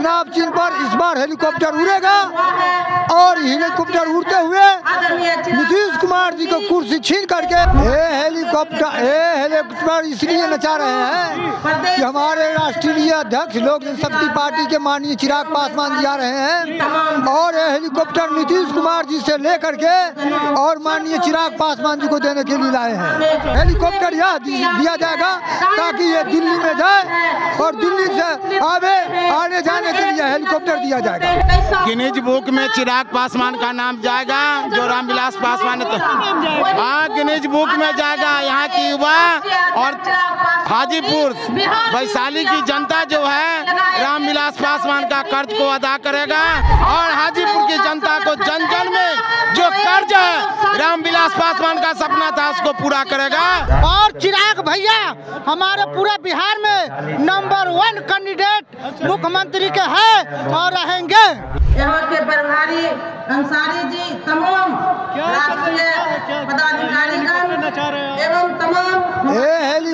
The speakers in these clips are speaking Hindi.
चुनाव चिन्ह पर इस बार हेलीकॉप्टर उड़ेगा। और हेलीकॉप्टर उड़ते हुए नीतीश कुमार जी को कुर्सी छीन करके ये हेलीकॉप्टर ये हेलीकॉप्टर, इसलिए नचा रहे हैं कि हमारे राष्ट्रीय अध्यक्ष लोक जनशक्ति पार्टी के माननीय चिराग पासवान जी आ रहे हैं। और ये हेलीकॉप्टर नीतीश कुमार जी से लेकर के और माननीय चिराग पासवान जी को देने के लिए लाए हैं। हेलीकॉप्टर यह दिया जाएगा ताकि ये दिल्ली में जाए और दिल्ली से आवे आने जाने के लिए हेलीकॉप्टर दिया जाएगा। गिनीज बुक में चिराग पासवान का नाम जाएगा जो रामविलास पासवान तो हाँ गिनीज बुक में जाएगा, यहाँ की युवा और हाजीपुर, वैशाली की जनता जो है रामविलास पासवान का कर्ज को अदा करेगा और हाजीपुर की जनता को जन रामविलास पासवान का सपना था उसको पूरा करेगा। और चिराग भैया हमारे पूरे बिहार में नंबर वन कैंडिडेट मुख्यमंत्री के है और रहेंगे। यहाँ के प्रभारी अंसारी जी तमाम राष्ट्रीय तमाम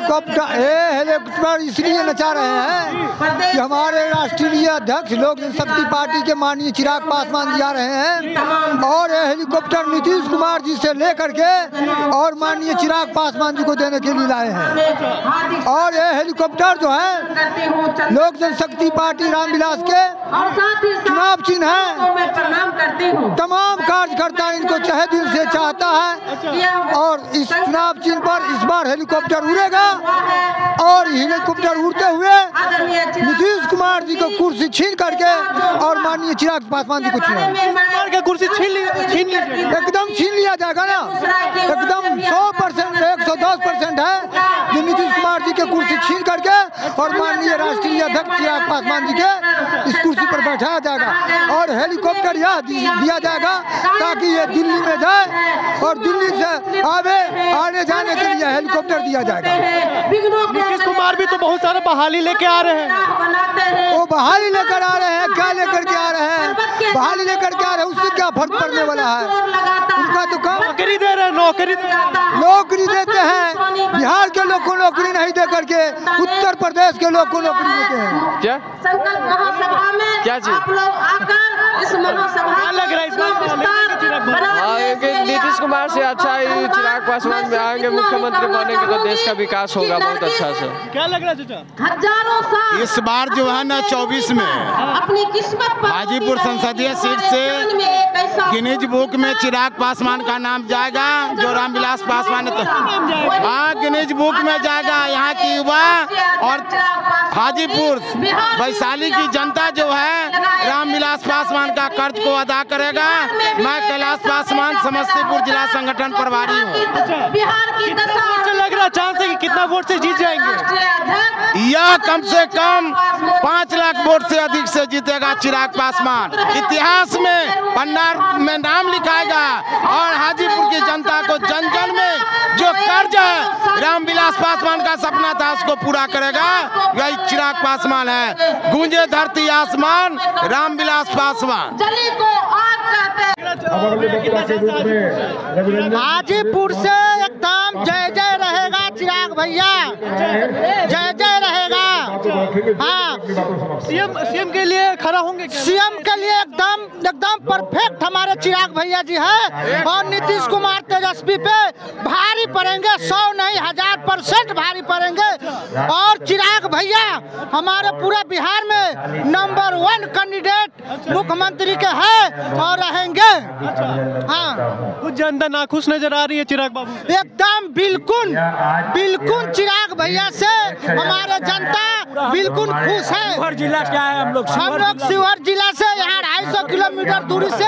हेलीकॉप्टर ये हेलीकॉप्टर इसलिए नचा रहे हैं कि हमारे राष्ट्रीय अध्यक्ष लोक जनशक्ति पार्टी के माननीय चिराग पासवान जी आ रहे हैं और ये हेलीकॉप्टर नीतीश कुमार जी से लेकर के और माननीय चिराग पासवान जी को देने के लिए लाए हैं। और ये हेलीकॉप्टर जो है लोक जनशक्ति पार्टी रामविलास के चुनाव चिन्ह हूँ। तमाम कार्यकर्ता इनको चाहे दिल से चाहता है और इस चुनाव चिन्ह पर इस बार हेलीकॉप्टर उड़ेगा। और हेलीकॉप्टर उड़ते हुए नीतीश कुमार जी को कुर्सी छीन करके और माननीय चिराग पासवान जी को चुना के कुर्सी छीन छीन एकदम छीन लिया जाएगा ना? एकदम सौ परसेंट एक सौ दस परसेंट है कि नीतीश कुमार जी के कुर्सी छीन करके और माननीय राष्ट्रीय अध्यक्ष चिराग पासवान जी के इस कुर्सी पर बैठाया जाएगा और हेलीकॉप्टर यह दिया जाएगा ताकि ये दिल्ली में जाए और दिल्ली से आवे हेलीकॉप्टर दिया जाएगा। नीतीश कुमार भी तो बहुत सारे बहाली लेके आ रहे हैं। हैं। वो बहाली लेकर आ रहे हैं क्या लेकर के आ रहे हैं? बहाली लेकर के आ रहे हैं उससे क्या फ़र्क पड़ने वाला है? तो काम नौकरी दे रहे नौकरी हैं। नौकरी देते हैं। बिहार के लोग को नौकरी नहीं दे करके उत्तर प्रदेश के लोग को नौकरी देते हैं। क्या? संकल्प महासभा में क्या चीज़? आप लोग आकर इस महासभा लग रहा है नीतीश कुमार से अच्छा ही चिराग पासवान में आएँगे मुख्यमंत्री बनेंगे तो देश का विकास होगा बहुत अच्छा से। क्या लग रहा है चाचा? हज़ारों साल इस बार जो है ना 24 में। अपनी किस्मत हाजीपुर संसदीय सीट से गिनीज बुक में चिराग पासवान का नाम जाएगा जो रामविलास पासवान तो हाँ गिनीज बुक में जाएगा यहाँ की युवा और हाजीपुर वैशाली की जनता जो है रामविलास पासवान का कर्ज को अदा करेगा। मैं कैलाश पासवान समस्तीपुर जिला संगठन प्रभारी हूँ। बिहार की दशा मुझे लग रहा चांस है कि कितना वोट से जीत जाएँगे। यह कम से कम पाँच लाख वोट से अधिक से जीतेगा चिराग पासवान। इतिहास में भंडार में नाम लिखाएगा और हाजीपुर की जनता को जन जन में जो कर्ज है, रामविलास पासवान का सपना था उसको पूरा करेगा। यही चिराग पासवान है। गूंजे धरती आसमान, रामविलास पासवान। हाजीपुर से एकदम जय जय रहेगा चिराग भैया। हाँ सीएम सीएम के लिए खड़ा होंगे सीएम के लिए एकदम एकदम परफेक्ट हमारे चिराग भैया जी है और नीतीश कुमार तेजस्वी पे भारी पड़ेंगे सौ नहीं हज़ार परसेंट भारी पड़ेंगे। और चिराग भैया हमारे पूरे बिहार में नंबर वन कैंडिडेट मुख्यमंत्री के हैं और रहेंगे। हाँ। कुछ जनता नाखुश नज़र आ रही है चिराग बाबू एकदम बिल्कुल बिल्कुल चिराग भैया से हमारे जनता बिल्कुल खुश है। शिवहर जिला क्या है हम लोग। हम लोग शिवहर जिला से यहाँ ढाई सौ किलोमीटर दूरी से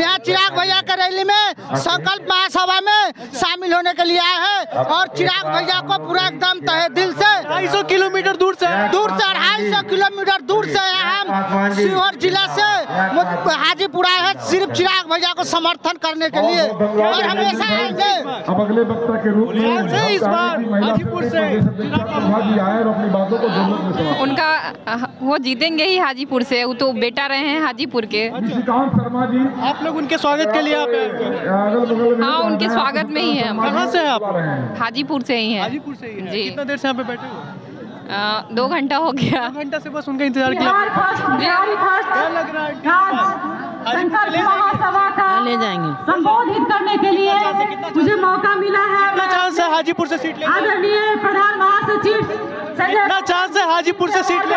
यहाँ चिराग भैया के रैली में संकल्प महासभा में शामिल होने के लिए आए हैं और चिराग भैया को पूरा एकदम तहे दिल से ढाई सौ किलोमीटर दूर से। दूर से ढाई सौ किलोमीटर दूर से यहाँ शिवहर जिला से हाजीपुर आए हैं सिर्फ़ चिराग भैया को समर्थन करने के लिए। और हमेशा आएँगे। अब अगले वक्ता के रूप में इस बार हाजीपुर से चिराग बाबू? प्रभा जी आए और अपनी बातों को जनमत में समाप्त उनका वो जीतेंगे ही हाजीपुर से। वो तो बेटा रहे हैं हाजीपुर के। शर्मा जी। आप लोग उनके स्वागत के लिए आप हैं। हाँ उनके स्वागत में ही है कहाँ से आप? हाजीपुर से ही है। हाजीपुर से ही हैं। जी। कितना देर से यहाँ पे बैठे हुए दो घंटा हो गया। घंटा से बस उनका इंतज़ार किया। हाँ, ले जाएँगे। संबोधित करने के लिए मुझे मौका मिला है। चांस है हाजीपुर से सीट ले आदरणीय प्रधान महासचिव चांस है हाजीपुर से सीट ले